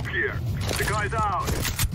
help here. The guy's out.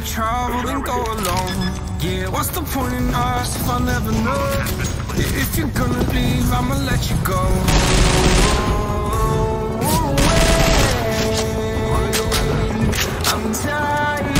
to travel, and go alone. Yeah, what's the point in us if I never know? If you're gonna leave, I'ma let you go. Oh, I'm tired.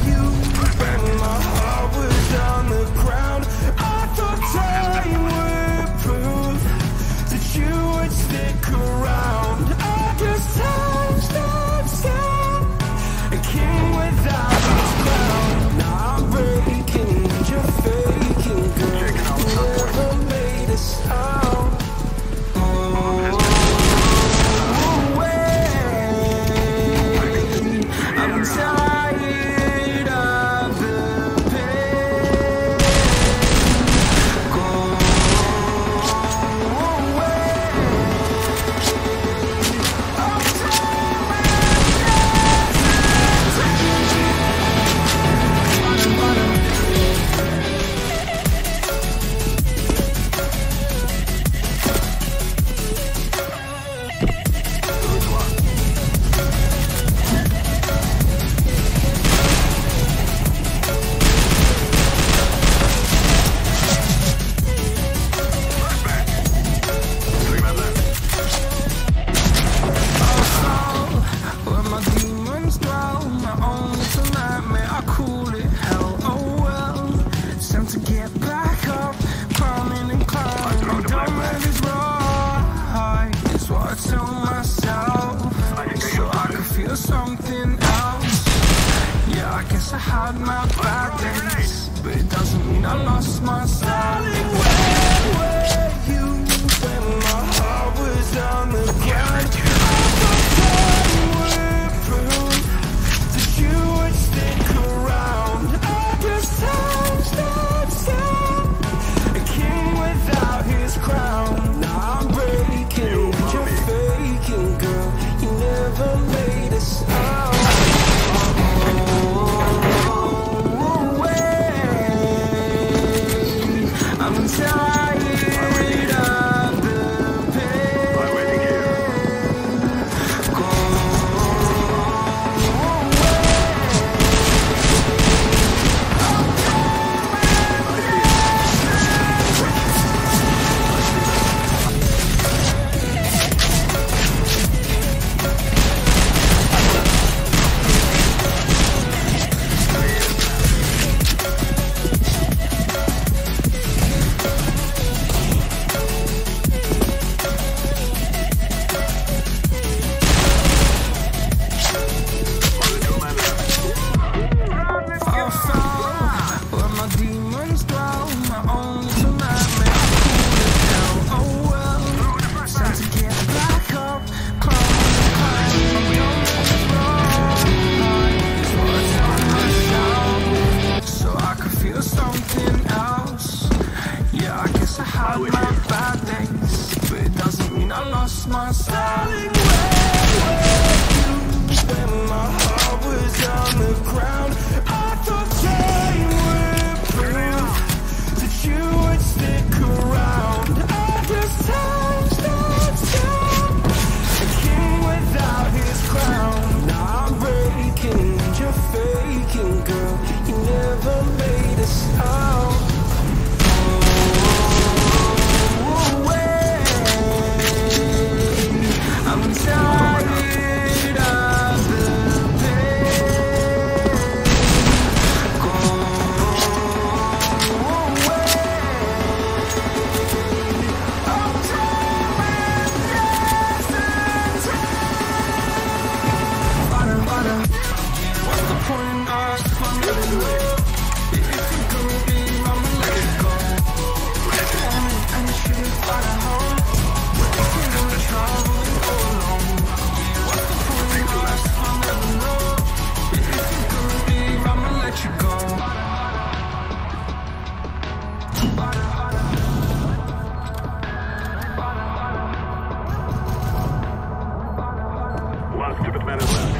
something else. Yeah, I guess I had my bad days But it doesn't mean I lost my style bad days, but it doesn't mean I lost my styling. When my heart was on the ground, I thought time would prove that you would stick around. I just Activate man is left.